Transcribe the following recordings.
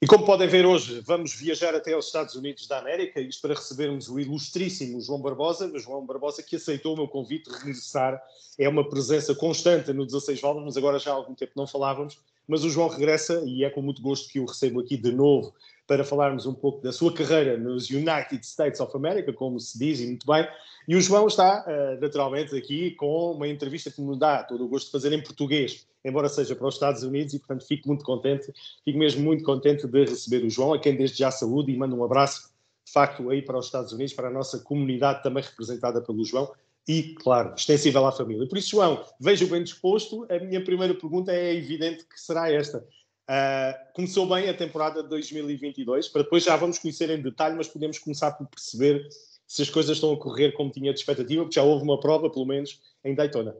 E como podem ver hoje, vamos viajar até aos Estados Unidos da América, isto para recebermos o ilustríssimo João Barbosa, João Barbosa que aceitou o meu convite de regressar. É uma presença constante no 16 Válvulas, mas agora já há algum tempo não falávamos. Mas o João regressa e é com muito gosto que o recebo aqui de novo para falarmos um pouco da sua carreira nos United States of America, como se diz, e muito bem. E o João está, uh, naturalmente, aqui com uma entrevista que me dá todo o gosto de fazer em português, embora seja para os Estados Unidos, e portanto fico muito contente, fico mesmo muito contente de receber o João, a quem desde já saúde e mando um abraço, de facto, aí para os Estados Unidos, para a nossa comunidade também representada pelo João e, claro, extensível à família. Por isso, João, vejo bem disposto. A minha primeira pergunta é evidente que será esta. Uh, começou bem a temporada de 2022, para depois já vamos conhecer em detalhe, mas podemos começar por perceber se as coisas estão a correr como tinha de expectativa, porque já houve uma prova, pelo menos, em Daytona.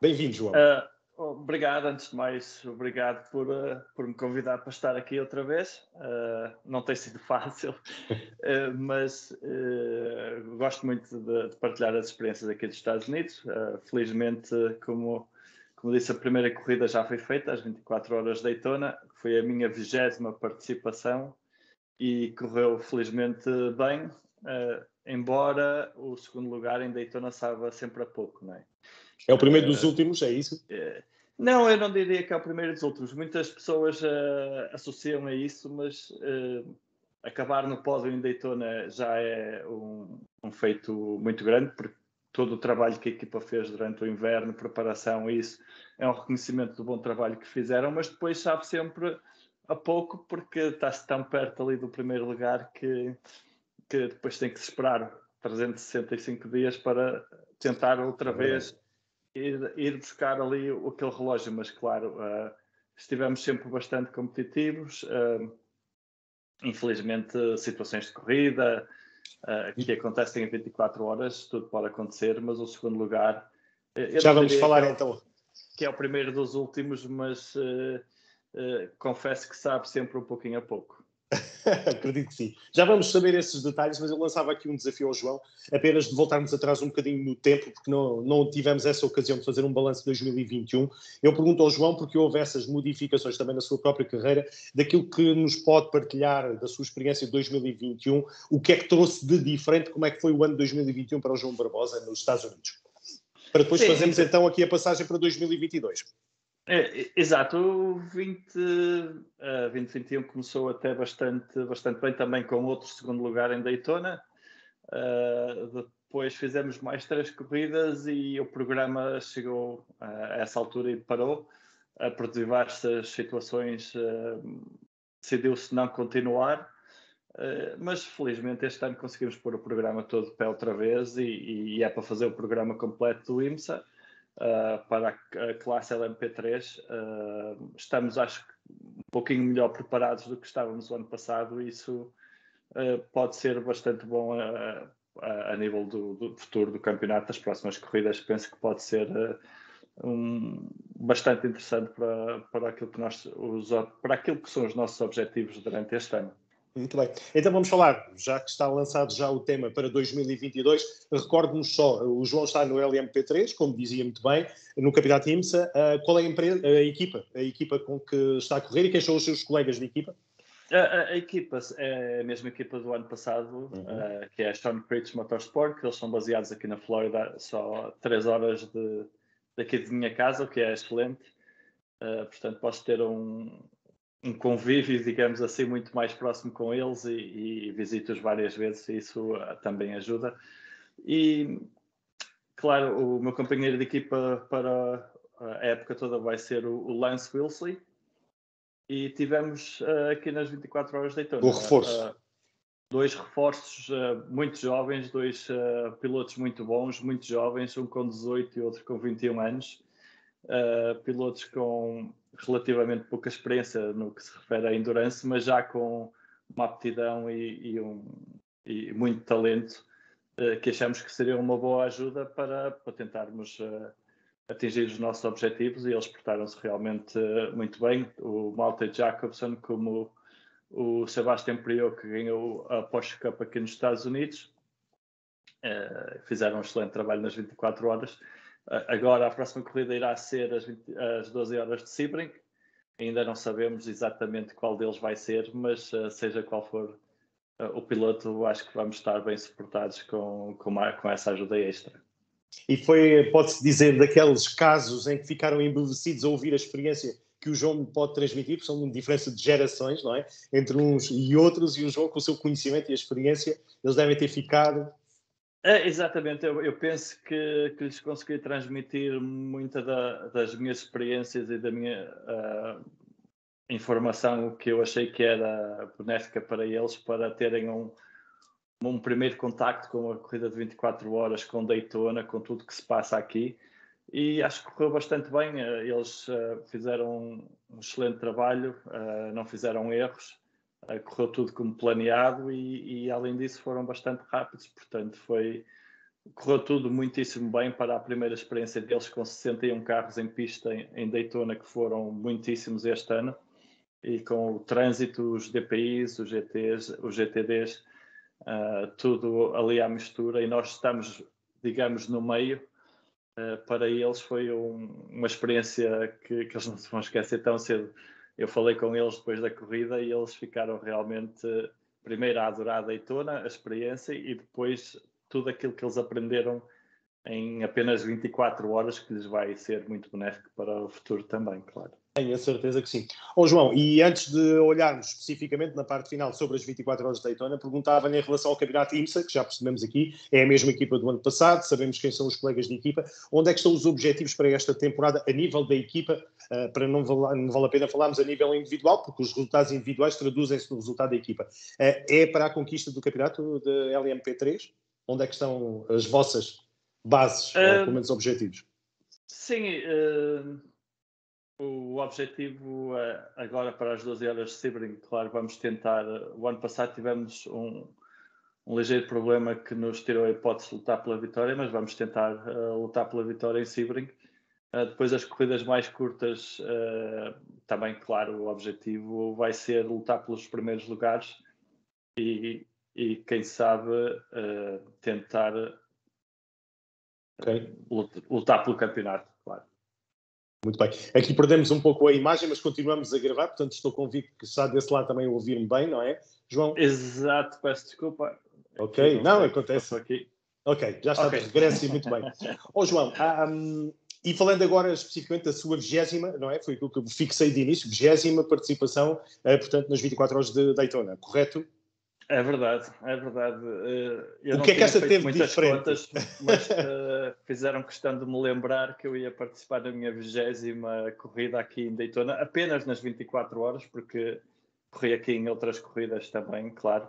Bem-vindo, João. Uh, obrigado, antes de mais, obrigado por, uh, por me convidar para estar aqui outra vez. não tem sido fácil, mas gosto muito de, de, partilhar as experiências aqui dos Estados Unidos. felizmente, como como disse, a primeira corrida já foi feita, às 24 horas de Daytona, foi a minha vigésima participação e correu felizmente bem, uh, embora o segundo lugar em Daytona saiba sempre a pouco, não é? É o primeiro dos uh, últimos, é isso? Uh, não, eu não diria que é o primeiro dos últimos. Muitas pessoas associam a isso, mas acabar no pódio em Daytona já é um, um feito muito grande, porque todo o trabalho que a equipa fez durante o inverno, preparação, isso é um reconhecimento do bom trabalho que fizeram, mas depois sabe sempre a pouco porque está-se tão perto ali do primeiro lugar que, que depois tem que se esperar 365 dias para tentar outra é vez ir, ir, buscar ali aquele relógio, mas claro, uh, estivemos sempre bastante competitivos, uh, infelizmente situações de corrida, uh, que acontecem em 24 horas, tudo pode acontecer, mas o segundo lugar. Já vamos falar que é, então. Que é o primeiro dos últimos, mas uh, confesso que sabe sempre um pouquinho a pouco. Acredito que sim. Já vamos saber esses detalhes, mas eu lançava aqui um desafio ao João, apenas de voltarmos atrás um bocadinho no tempo, porque não, não tivemos essa ocasião de fazer um balanço de 2021. Eu pergunto ao João, porque houve essas modificações também na sua própria carreira, daquilo que nos pode partilhar da sua experiência de 2021, o que é que trouxe de diferente, como é que foi o ano de 2021 para o João Barbosa nos Estados Unidos. Para depois sim, fazermos sim. então aqui a passagem para 2022. É, exato, o 20, uh, 2021 começou até bastante, bastante bem, também com outro segundo lugar em Daytona. Uh, depois fizemos mais três corridas e o programa chegou uh, a essa altura e parou. Uh, por diversas situações, decidiu-se não continuar. Mas felizmente este ano conseguimos pôr o programa todo de pé outra vez e, e é para fazer o programa completo do IMSA uh, para a, classe LMP3. Uh, ah, estamos, acho um pouquinho melhor preparados do que estávamos o ano passado e isso uh, pode ser bastante bom a, a, a nível do, do, futuro do campeonato, das próximas corridas. Penso que pode ser um, bastante interessante para, para, aquilo que nós, os, para aquilo que são os nossos objetivos durante este ano. Muito bem. Então vamos falar, já que está lançado já o tema para 2022, recordo-nos só, o João está no LMP3, como dizia muito bem, no Campeonato IMSA. Uh, qual é a, empresa, a, equipa, a equipa com que está a correr e quem são os seus colegas de equipa? A, a, a equipa é a mesma equipa do ano passado, uhum. uh, que é a Stone Creek Motorsport, que eles são baseados aqui na Flórida, só 3 horas de, daqui de minha casa, o que é excelente. Uh, portanto, posso ter um, um convívio, digamos assim, muito mais próximo com eles e, e visito-os várias vezes, e isso uh, também ajuda. E, claro, o meu companheiro de equipa para a época toda vai ser o, Lance Wilsley. E tivemos uh, aqui nas 24 horas de Daytona. O reforço. Uh, dois reforços muito jovens, dois pilotos muito bons, muito jovens, um com 18 e outro com 21 anos. pilotos com relativamente pouca experiência no que se refere à endurance, mas já com uma aptidão e, e, um, e muito talento uh, que achamos que seria uma boa ajuda para, para tentarmos uh, atingir os nossos objetivos e eles portaram-se realmente uh, muito bem. O Malte Jacobson, como o Sebastian Priot, que ganhou a Porsche Cup aqui nos Estados Unidos, fizeram um excelente trabalho nas 24 horas Agora a próxima corrida irá ser às, 20, às 12 horas de Sebring. ainda não sabemos exatamente qual deles vai ser, mas uh, seja qual for uh, o piloto, acho que vamos estar bem suportados com, com, com essa ajuda extra. E foi, pode-se dizer, daqueles casos em que ficaram embevecidos a ouvir a experiência que o João pode transmitir, porque são uma diferença de gerações, não é? Entre uns e outros, e o João, com o seu conhecimento e a experiência, eles devem ter ficado. É, exatamente, eu, eu penso que, que, lhes consegui transmitir muita da, das minhas experiências e da minha uh, informação que eu achei que era benéfica para eles, para terem um, um primeiro contacto com a corrida de 24 horas, com Daytona, com tudo que se passa aqui e acho que correu bastante bem. Eh, eles uh, fizeram um excelente trabalho, uh, não fizeram erros, correu tudo como planeado e, e, além disso foram bastante rápidos. Portanto, foi correu tudo muitíssimo bem para a primeira experiência deles com 61 carros em pista em, em Daytona, que foram muitíssimos este ano. E com o trânsito, os DPIs, os GTs, os GTDs, tudo ali à mistura. E nós estamos, digamos, no meio uh, para eles foi um, uma experiência que, que, eles não se vão esquecer tão cedo. Eu falei com eles depois da corrida e eles ficaram realmente, primeiro, a adorar a Daytona, a experiência, e depois tudo aquilo que eles aprenderam em apenas 24 horas, que lhes vai ser muito benéfico para o futuro também, claro. Tenho a certeza que sim. Oh, João, e antes de olharmos especificamente na parte final sobre as 24 horas de Daytona, perguntava-lhe em relação ao campeonato IMSA, que já percebemos aqui, é a mesma equipa do ano passado, sabemos quem são os colegas de equipa. Onde é que estão os objetivos para esta temporada a nível da equipa? Uh, para não, val não vale a pena falarmos a nível individual, porque os resultados individuais traduzem-se no resultado da equipa. Uh, é para a conquista do campeonato de LMP3? Onde é que estão as vossas bases, uh, ou pelo menos objetivos? Sim, o objetivo é, agora para as 12 horas de Sebring, claro, vamos tentar. O ano passado tivemos um, um ligeiro problema que nos tirou a hipótese de lutar pela vitória, mas vamos tentar uh, lutar pela vitória em Sebring. Uh, depois, as corridas mais curtas, uh, também, claro, o objetivo vai ser lutar pelos primeiros lugares e, e quem sabe, tentar okay. lutar pelo campeonato. Muito bem. Aqui perdemos um pouco a imagem, mas continuamos a gravar, portanto estou convicto que está desse lado também ouvir-me bem, não é, João? Exato, peço desculpa. Ok, não, não acontece. Aqui. Ok, já está okay. de regresso e muito bem. Ó oh, João, um, e falando agora especificamente da sua vigésima, não é? Foi aquilo que eu fixei de início, vigésima participação, uh, portanto, nas 24 horas de Daytona, correto? É verdade, é verdade. Eh, eu o que é que esta teve diferente? Contas, mas uh, fizeram questão de me lembrar que eu ia participar da minha vigésima corrida aqui em Daytona, apenas nas 24 horas, porque corri aqui em outras corridas também, claro.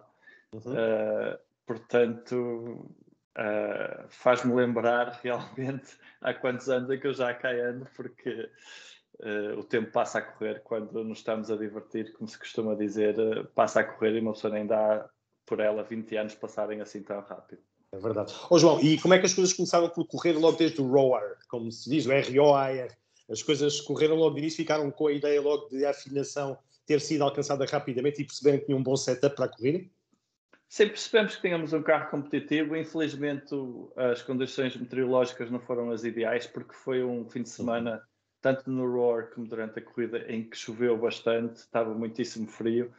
Uhum. Uh, portanto, uh, faz-me lembrar realmente há quantos anos é que eu já cá ando, porque Uh, o tempo passa a correr quando nos estamos a divertir, como se costuma dizer, uh, passa a correr e uma pessoa nem dá por ela 20 anos passarem assim tão rápido. É verdade. Ô oh, João, e como é que as coisas começaram por correr logo desde o ROAR, como se diz, o R-O-A-R? As coisas correram logo de início, ficaram com a ideia logo de a afinação ter sido alcançada rapidamente e perceberem que tinha um bom setup para a corrida? Sempre percebemos que tínhamos um carro competitivo. Infelizmente, as condições meteorológicas não foram as ideais, porque foi um fim de semana tanto no Roar como durante a corrida, em que choveu bastante, estava muitíssimo frio.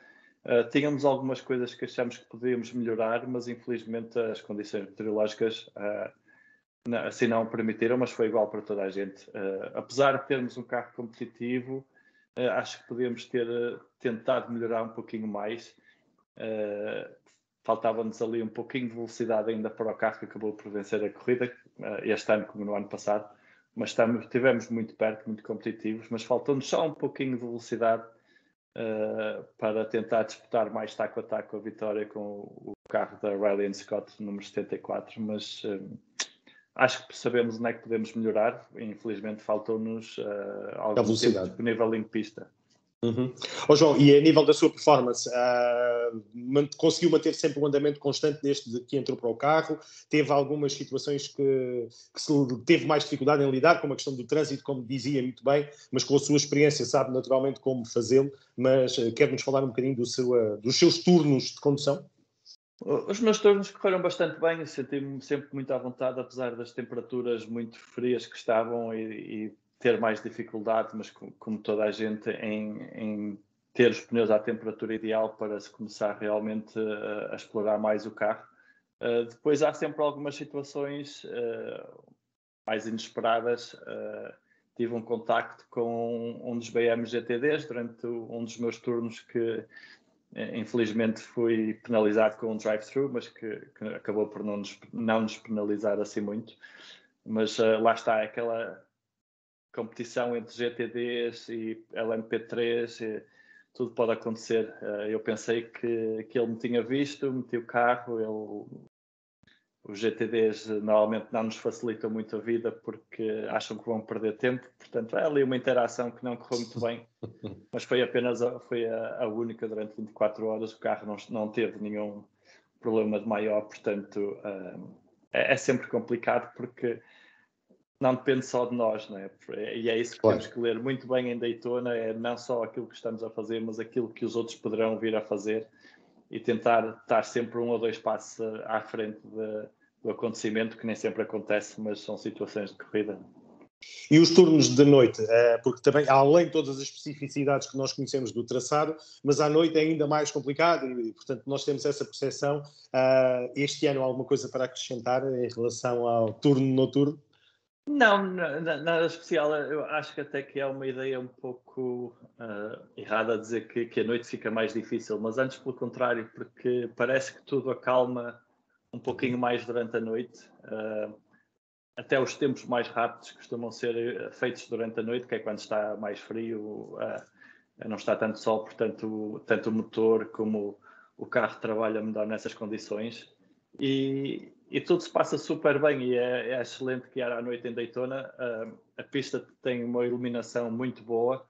Uh, tínhamos algumas coisas que achamos que podíamos melhorar, mas infelizmente as condições meteorológicas uh, assim não permitiram, mas foi igual para toda a gente. Uh, apesar de termos um carro competitivo, acho que podíamos ter tentado melhorar um pouquinho mais. Faltava-nos ali um pouquinho de velocidade ainda para o carro que acabou por vencer a corrida, este ano como no ano passado mas estamos, tivemos muito perto, muito competitivos, mas faltou-nos só um pouquinho de velocidade uh, para tentar disputar mais taco a taco a vitória com o, carro da Riley Scott, número 74, mas uh, acho que sabemos onde é que podemos melhorar. Infelizmente faltou-nos uh, algum tempo disponível em pista. Uhum. Oh, João, e a nível da sua performance, uh, conseguiu manter sempre um andamento constante desde que entrou para o carro? Teve algumas situações que, que teve mais dificuldade em lidar, como a questão do trânsito, como dizia muito bem, mas com a sua experiência sabe naturalmente como fazê-lo. Mas uh, quer-nos falar um bocadinho do seu, uh, dos seus turnos de condução? Os meus turnos correram bastante bem, senti-me sempre muito à vontade, apesar das temperaturas muito frias que estavam e, e ter mais dificuldade, mas como toda a gente, em, em ter os pneus à temperatura ideal para se começar realmente a, a explorar mais o carro. Uh, depois há sempre algumas situações uh, mais inesperadas. Uh, tive um contacto com um dos BM GTDs durante um dos meus turnos que infelizmente fui penalizado com um drive-thru, mas que, que, acabou por não nos, não nos penalizar assim muito. Mas lá está aquela competição entre GTDs e LMP3. E, tudo pode acontecer. Eh, eu pensei que, que ele me tinha visto, meti o carro, ele, os GTDs normalmente não nos facilitam muito a vida porque acham que vão perder tempo, portanto é ali uma interação que não correu muito bem, mas foi apenas a, foi a, a, única durante 24 horas, o carro não, não teve nenhum problema de maior, portanto uh, é, é sempre complicado porque não depende só de nós, não é? E é isso que claro. temos que ler muito bem em Daytona, é não só aquilo que estamos a fazer, mas aquilo que os outros poderão vir a fazer e tentar estar sempre um ou dois passos à frente de, do acontecimento, que nem sempre acontece, mas são situações de corrida. E os turnos de noite, eh, porque também, além de todas as especificidades que nós conhecemos do traçado, mas à noite é ainda mais complicado e, portanto, nós temos essa percepção. Eh, este ano, alguma coisa para acrescentar em relação ao turno noturno? Não, nada especial. Eu acho que até que é uma ideia um pouco uh, errada dizer que, que a noite fica mais difícil, mas antes pelo contrário, porque parece que tudo acalma um pouquinho mais durante a noite. Uh, até os tempos mais rápidos costumam ser feitos durante a noite, que é quando está mais frio, uh, não está tanto sol, portanto, tanto o motor como o carro trabalha melhor nessas condições. E, e tudo se passa super bem e é, é excelente que era à noite em Daytona. Uh, a pista tem uma iluminação muito boa.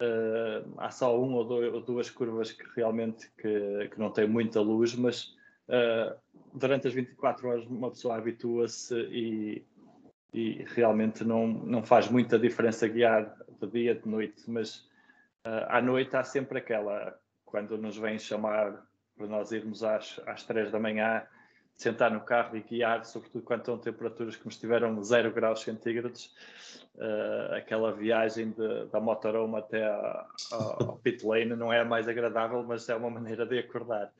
Uh, há só uma ou, dois, ou, duas curvas que realmente que, que não tem muita luz, mas uh, durante as 24 horas uma pessoa habitua-se e, e, realmente não, não faz muita diferença guiar de dia, de noite, mas à noite há sempre aquela, quando nos vêm chamar para nós irmos às, às 3 da manhã, sentar no carro e guiar, sobretudo quando estão temperaturas como estiveram 0 graus centígrados, uh, aquela viagem de, da motorhome até a, a, ao pit lane não é a mais agradável, mas é uma maneira de acordar.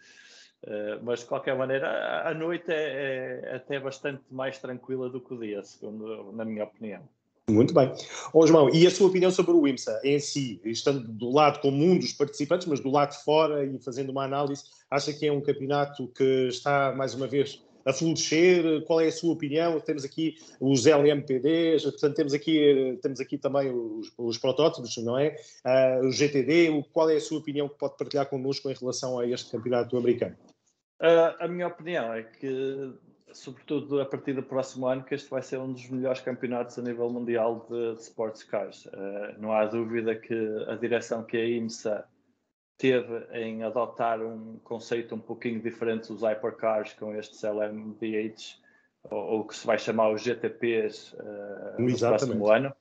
Uh, mas de qualquer maneira, a noite é, é, até bastante mais tranquila do que o dia, segundo na minha opinião. Muito bem. João, e a sua opinião sobre o IMSA em si, estando do lado como um dos participantes, mas do lado de fora e fazendo uma análise, acha que é um campeonato que está, mais uma vez, a florescer? Qual é a sua opinião? Temos aqui os LMPDs, portanto, temos aqui, temos aqui também os, os protótipos, não é? Uh, o GTD, qual é a sua opinião que pode partilhar connosco em relação a este campeonato americano? Uh, a minha opinião é que sobretudo a partir do próximo ano, que este vai ser um dos melhores campeonatos a nível mundial de, de sports cars. Uh, não há dúvida que a direção que a IMSA teve em adotar um conceito um pouquinho diferente dos hypercars com estes LMDH, ou o que se vai chamar os GTPs uh, no próximo ano.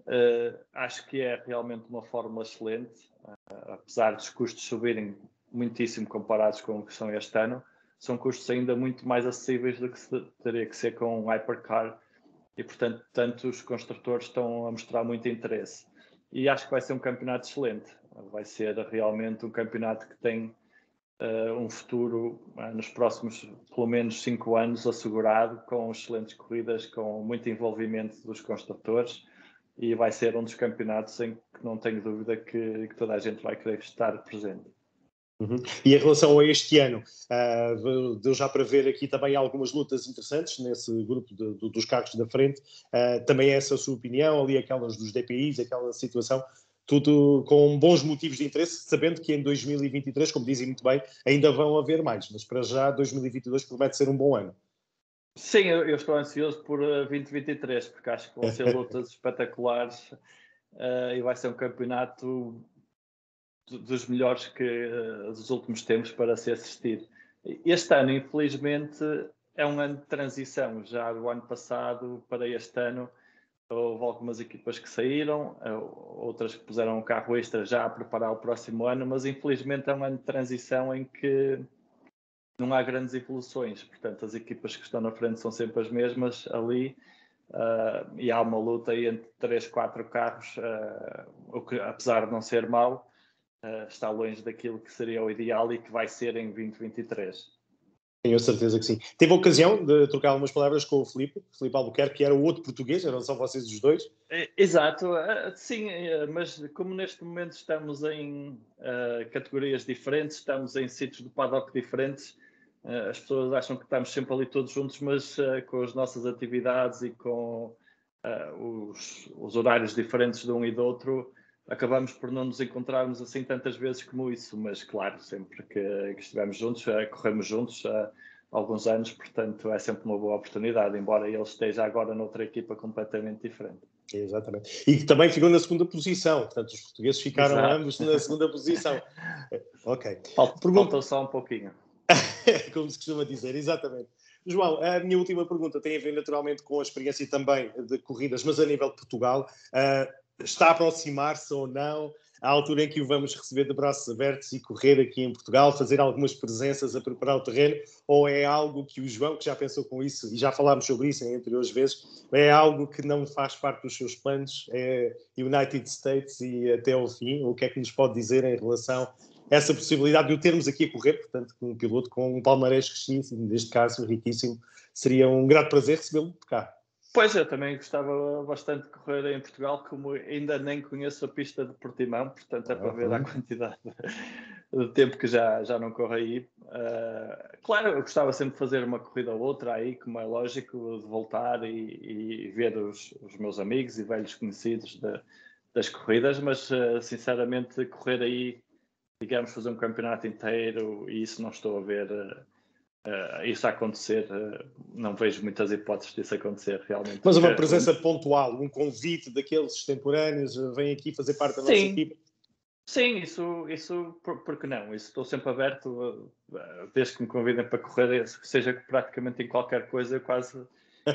Uh, acho que é realmente uma fórmula excelente, apesar dos custos subirem muitíssimo comparados com o que são este ano são custos ainda muito mais acessíveis do que teria que ser com um hypercar e, portanto, tanto os construtores estão a mostrar muito interesse. E acho que vai ser um campeonato excelente. Vai ser realmente um campeonato que tem uh, um futuro uh, nos próximos, pelo menos, cinco anos assegurado, com excelentes corridas, com muito envolvimento dos construtores. E vai ser um dos campeonatos em que não tenho dúvida que, que toda a gente vai querer estar presente. Uhum. E em relação a este ano, uh, deu já para ver aqui também algumas lutas interessantes nesse grupo de, de, dos carros da frente. Uh, também essa a sua opinião, ali aquelas dos DPIs, aquela situação, tudo com bons motivos de interesse, sabendo que em 2023, como dizem muito bem, ainda vão haver mais, mas para já 2022 promete ser um bom ano. Sim, eu, eu estou ansioso por 2023, ah, porque acho que vão ser lutas espetaculares uh, e vai ser um campeonato dos melhores que uh, dos últimos tempos para se assistir. Este ano, infelizmente, é um ano de transição. Já do ano passado para este ano, houve algumas equipas que saíram, eh, outras que puseram um carro extra já a preparar o próximo ano, mas infelizmente é um ano de transição em que não há grandes evoluções. Portanto, as equipas que estão na frente são sempre as mesmas ali. uh, e há uma luta entre 3, 4 carros, uh, o que apesar de não ser mau, uh, está longe daquilo que seria o ideal e que vai ser em 2023. Tenho certeza que sim. Teve a ocasião de trocar algumas palavras com o Felipe, Felipe Albuquerque, que era o outro português, eram só vocês os dois? É, exato, sim, mas como neste momento estamos em uh, categorias diferentes, estamos em sítios do paddock diferentes, uh, as pessoas acham que estamos sempre ali todos juntos, mas uh, com as nossas atividades e com os, os horários diferentes de um e do outro, acabamos por não nos encontrarmos assim tantas vezes como isso, mas claro, sempre que, que estivemos juntos, uh, corremos juntos há alguns anos, portanto é sempre uma boa oportunidade, embora ele esteja agora noutra equipa completamente diferente. Exatamente. E que também ficou na segunda posição, portanto os portugueses ficaram Exato. ambos na segunda posição. ok. Falta, Pergunta... Faltou só um pouquinho. Como se costuma dizer, exatamente. João, a minha última pergunta tem a ver naturalmente com a experiência também de corridas, mas a nível de Portugal. Uh, está a aproximar-se ou não à altura em que o vamos receber de braços abertos e correr aqui em Portugal, fazer algumas presenças a preparar o terreno, ou é algo que o João, que já pensou com isso e já falámos sobre isso em anteriores vezes, é algo que não faz parte dos seus planos, é United States e até ao fim? O que é que nos pode dizer em relação a essa possibilidade de o termos aqui a correr, portanto, com um piloto com um palmarés riquíssimo, neste caso riquíssimo, seria um grande prazer recebê-lo cá. Pois, eu também gostava bastante de correr em Portugal, como ainda nem conheço a pista de Portimão, portanto é para ver a quantidade de tempo que já, já não corro aí. Uh, claro, eu gostava sempre de fazer uma corrida ou outra aí, como é lógico, de voltar e, e ver os, os, meus amigos e velhos conhecidos de, das corridas, mas uh, sinceramente correr aí, digamos, fazer um campeonato inteiro, e isso não estou a ver. Uh, uh, isso a acontecer, uh, não vejo muitas hipóteses disso acontecer realmente. Mas uma presença pontual, um convite daqueles extemporâneos, uh, vem aqui fazer parte da nossa Sim. equipe? Sim, isso, isso por, porque não? Isso estou sempre aberto, desde que me convidem para correr, seja praticamente em qualquer coisa, quase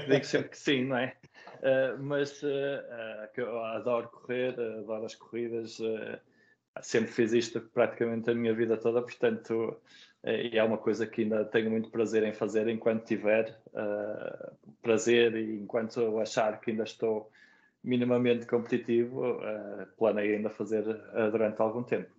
digo sempre que sim, não é? Uh, mas uh, uh, eu adoro correr, adoro as corridas, sempre fiz isto praticamente a minha vida toda, portanto eh, e é uma coisa que ainda tenho muito prazer em fazer enquanto tiver uh, prazer e enquanto achar que ainda estou minimamente competitivo, uh, planeio ainda fazer uh, durante algum tempo.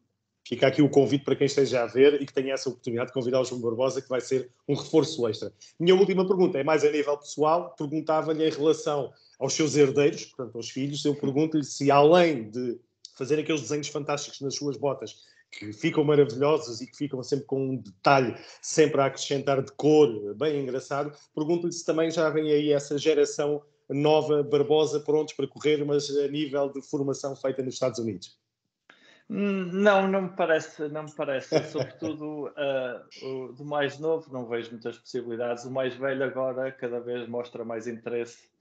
Fica aqui o convite para quem esteja a ver e que tenha essa oportunidade de convidar o João Barbosa, que vai ser um reforço extra. Minha última pergunta é mais a nível pessoal. Perguntava-lhe em relação aos seus herdeiros, portanto, aos filhos, eu pergunto-lhe se, além de fazer aqueles desenhos fantásticos nas suas botas, que ficam maravilhosas e que ficam sempre com um detalhe sempre a acrescentar de cor, bem engraçado. Pergunto-lhe se também já vem aí essa geração nova, Barbosa, prontos para correr, mas a nível de formação feita nos Estados Unidos. Hum, não, não me parece, não me parece. Sobretudo uh, o, do mais novo, não vejo muitas possibilidades. O mais velho agora cada vez mostra mais interesse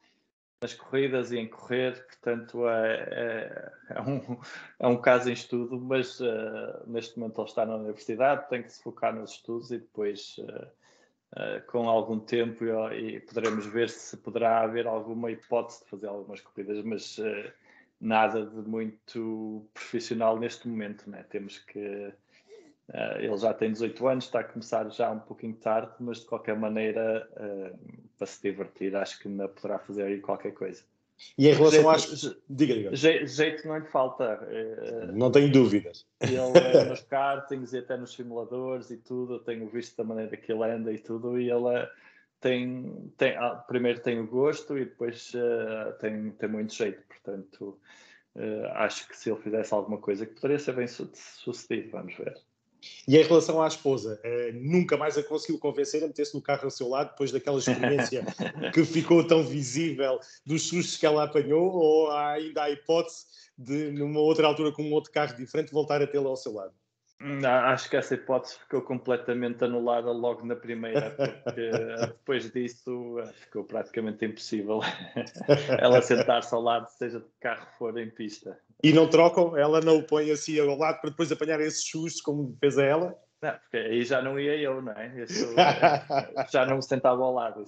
nas corridas e em correr, portanto é, é, é, um, é um caso em estudo, mas uh, neste momento ele está na universidade, tem que se focar nos estudos e depois uh, uh, com algum tempo e, poderemos ver se poderá haver alguma hipótese de fazer algumas corridas, mas nada de muito profissional neste momento, né? temos que ele já tem 18 anos, está a começar já um pouquinho tarde, mas de qualquer maneira, para se divertir, acho que ainda poderá fazer aí qualquer coisa. E em relação às. Diga, diga. jeito não lhe falta. Uh, não tenho dúvidas. Ele nos kartings e até nos simuladores e tudo, eu tenho visto da maneira que ele anda e tudo, e ele tem. tem ah, primeiro tem o gosto e depois tem, tem muito jeito, portanto. acho que se ele fizesse alguma coisa que poderia ser bem sucedido, vamos ver. E em relação à esposa, uh, nunca mais a conseguiu convencer a meter-se no carro ao seu lado depois daquela experiência que ficou tão visível dos sustos que ela apanhou, ou há ainda a hipótese de, numa outra altura, com um outro carro diferente, voltar a tê-la ao seu lado? acho que essa hipótese ficou completamente anulada logo na primeira, porque depois disso eh, ficou praticamente impossível ela sentar-se ao lado, seja de carro for em pista. E não trocam? Ela não o põe assim ao lado para depois apanhar esses sustos como fez a ela? Não, porque aí já não ia eu, não é? já não me sentava ao lado.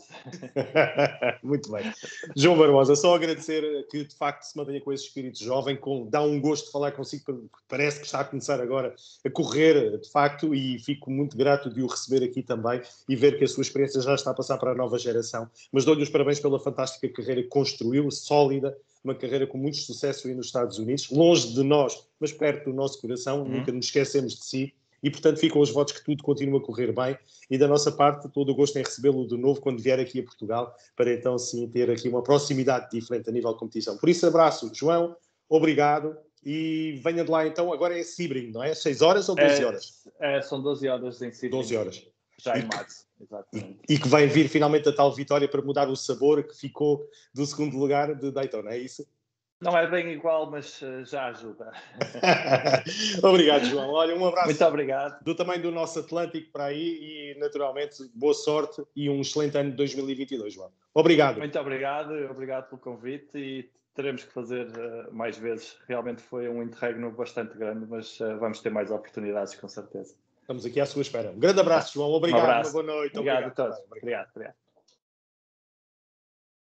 Muito bem. João Barbosa, só agradecer que de facto se mantenha com esse espírito jovem, com, dá um gosto de falar consigo, parece que está a começar agora a correr, de facto, e fico muito grato de o receber aqui também e ver que a sua experiência já está a passar para a nova geração. Mas dou-lhe os parabéns pela fantástica carreira que construiu, sólida, uma carreira com muito sucesso aí nos Estados Unidos, longe de nós, mas perto do nosso coração, uhum. nunca nos esquecemos de si e, portanto, ficam os votos que tudo continua a correr bem. E da nossa parte, todo o gosto em recebê-lo de novo quando vier aqui a Portugal, para então sim ter aqui uma proximidade diferente a nível de competição. Por isso, abraço, João, obrigado. E venha de lá então, agora é Sebring, não é? 6 horas ou 12 é, horas? É, são 12 horas em Sebring. 12 horas. Já em março, exatamente. E, e, que vai vir finalmente a tal vitória para mudar o sabor que ficou do segundo lugar de Daytona, é isso? Não é bem igual, mas uh, já ajuda. obrigado, João. Olha, um abraço. Muito obrigado. Do tamanho do nosso Atlântico para aí e, naturalmente, boa sorte e um excelente ano de 2022, João. Obrigado. Muito obrigado, obrigado pelo convite e teremos que fazer uh, mais vezes. Realmente foi um interregno bastante grande, mas uh, vamos ter mais oportunidades, com certeza. Estamos aqui à sua espera. Um grande abraço, João. Obrigado. Um abraço. Uma boa noite. Obrigado, obrigado a todos. Obrigado. obrigado.